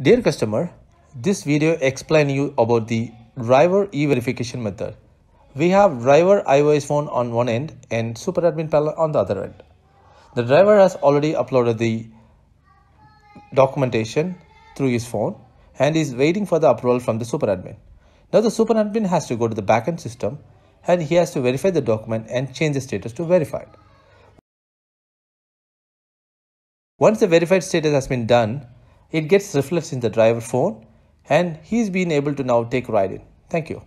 Dear customer, this video explain you about the driver e-verification method. We have driver iOS phone on one end and super admin panel on the other end. The driver has already uploaded the documentation through his phone and is waiting for the approval from the super admin. Now the super admin has to go to the backend system and he has to verify the document and change the status to verified. Once the verified status has been done, it gets reflected in the driver phone and he's been able to now take ride in. Thank you.